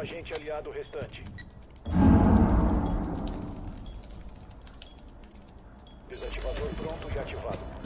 agente aliado restante. Desativador pronto e ativado.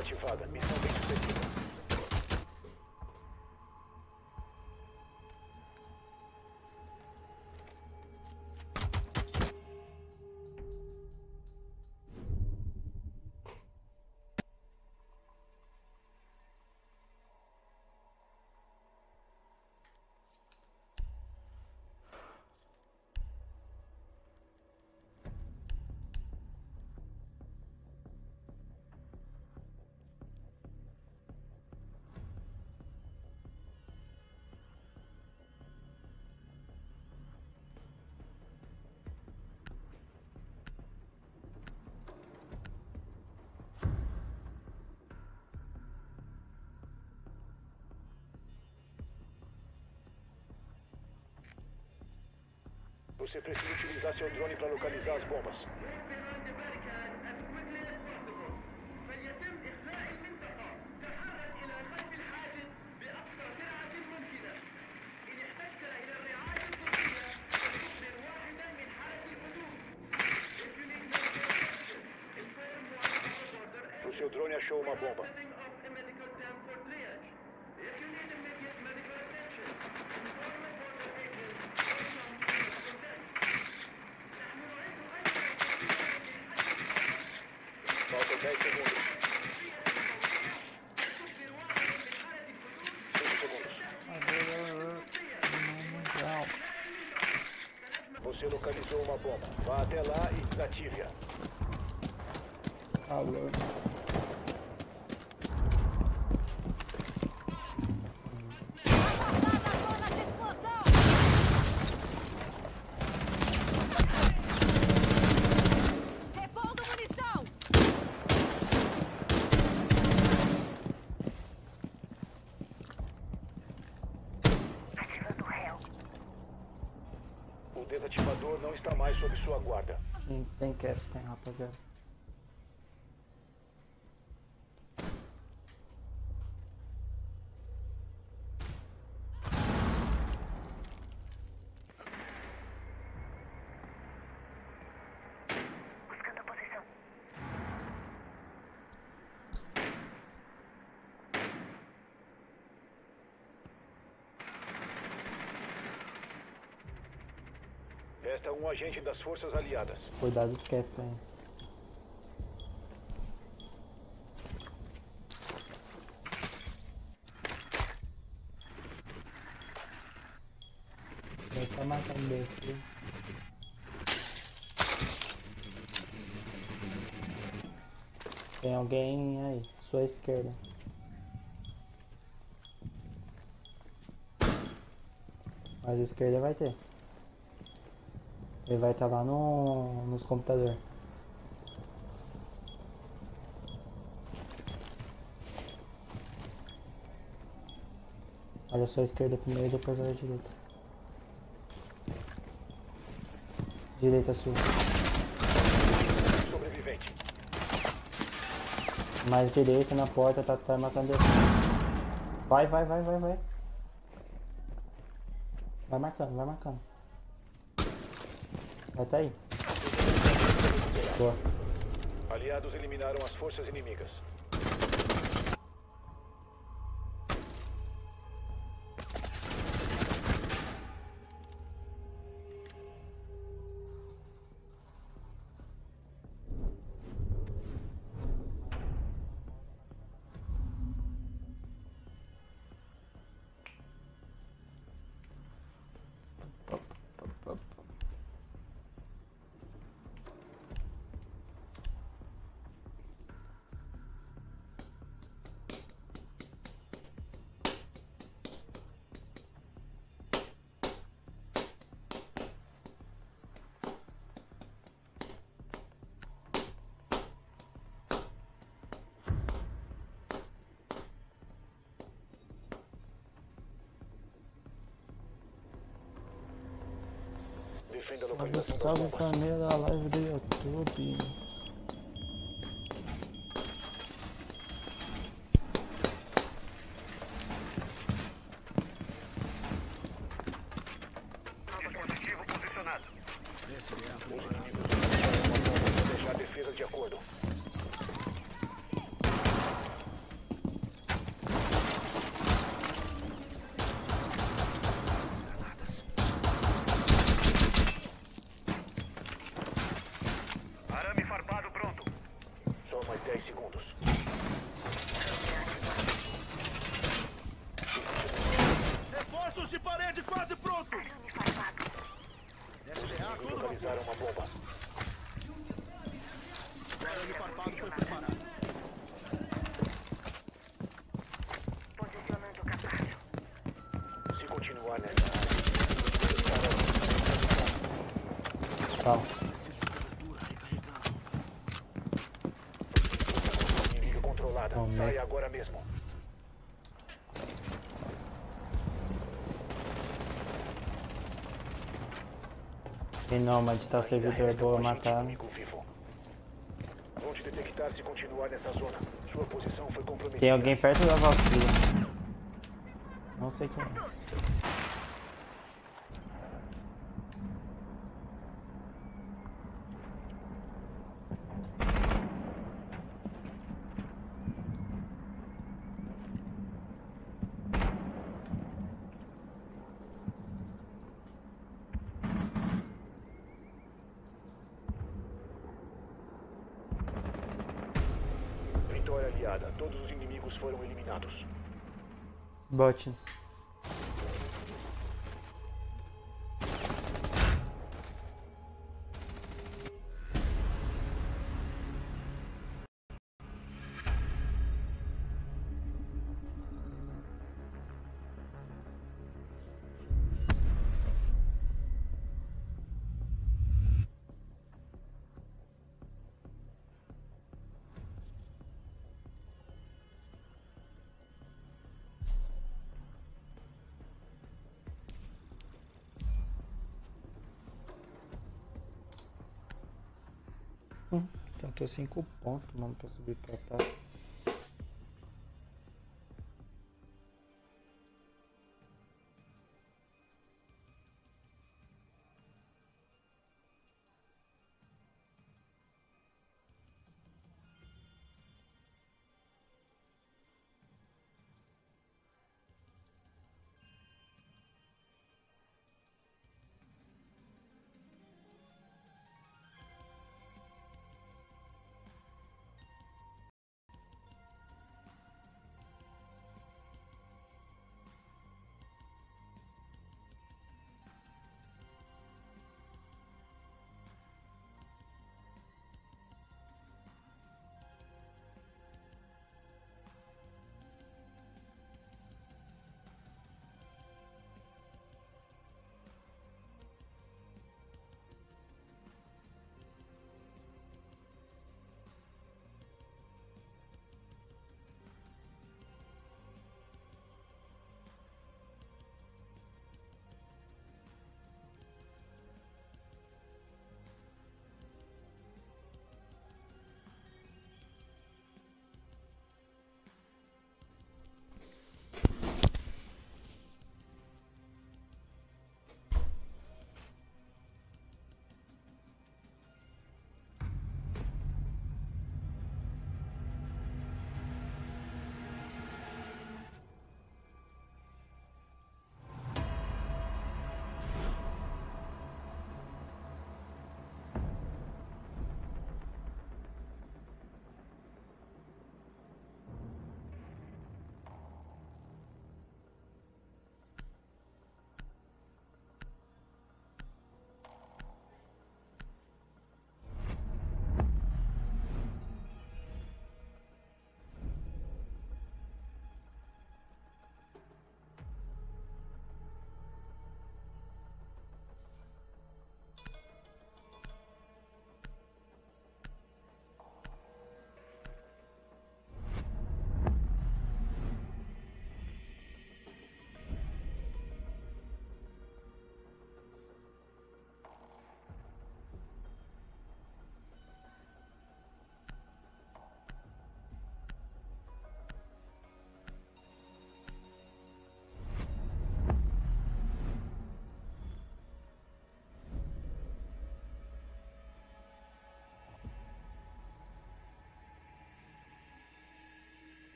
What's your father? Você precisa utilizar seu drone para localizar as bombas. O seu drone achou uma bomba. Faltam 10 segundos. 5 segundos. Você localizou uma bomba. Vá até lá e desative-a. Calor. Desativador não está mais sob sua guarda. Sim, tem cast, tem, rapaziada. Resta um agente das forças aliadas. Cuidado dos cap aí. Vai estar matando aqui. Tem alguém aí, sua esquerda. Mas a esquerda vai ter. Ele vai estar lá no, nos computadores. Olha só a esquerda primeiro e depois olha a direita. Direita sua. Sobrevivente. Mais direita na porta, tá, tá matando ele. Vai, vai, vai, vai, vai. Vai marcando, vai marcando. Vai tá aí. Boa. Aliados eliminaram as forças inimigas. Da Salve, localização das salve bombas. família da live do YouTube. Dispositivo posicionado. Os inimigos vão deixar a defesa de acordo. Arame farpado pronto. Só mais 10 segundos. Reforços de parede quase prontos! SDA, tudo vapor. Localizaram uma bomba. Arame farpado foi preparado. Posicionando capaz. Se continuar nessa área, Recarregando. inimigo controlada. Sai agora mesmo. E não, mas tá servidor é boa matar. Vão te detectar se continuar nessa zona. Sua posição foi comprometida. Tem alguém perto da Valkyria. Não sei quem é. Todos os inimigos foram eliminados. Bot. Então tô 5 pontos, mano, pra subir pra tá.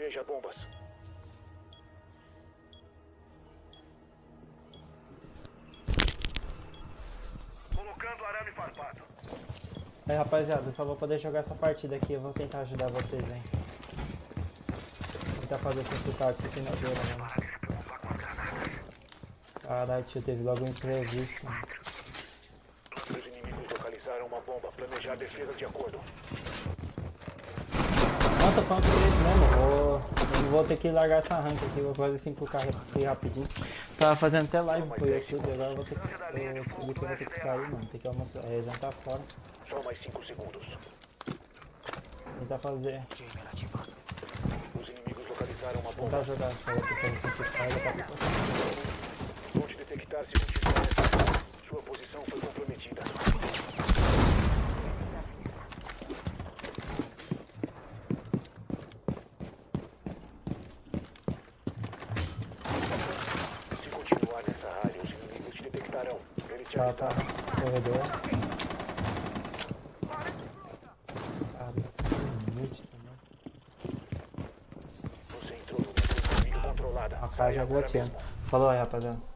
Proteja bombas. Colocando arame farpado. Aí rapaziada, eu só vou poder jogar essa partida aqui, eu vou tentar ajudar vocês, hein. Tentar fazer sem ficar aqui finaleira, mano. Caralho, tio, teve logo um imprevisto. Os inimigos localizaram uma bomba. Planejar defesa de acordo. Falando por isso mesmo, vou... eu vou ter que largar essa rank aqui, vou fazer 5k aqui rapidinho. Tava fazendo até live pro YouTube, agora eu vou ter que... Eu descobri que eu vou ter que sair, mano, tem que almoçar, é, jantar fora. Só mais 5 segundos. Tentar fazer... Os inimigos localizaram uma Tentar bomba. jogar essa outra pra 5k e daqui a pouco... Vou te detectar se continuar. Sua posição foi comprometida. Detectarão. Ele te Tá, tá, corredor. Também. Você entrou numa zona inimigo controlada. A cara já bloqueando. Falou aí, rapaziada.